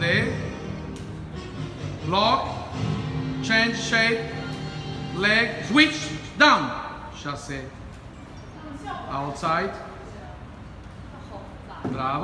there Lock, change shape, leg, switch, down. Chassé. Outside. Bravo.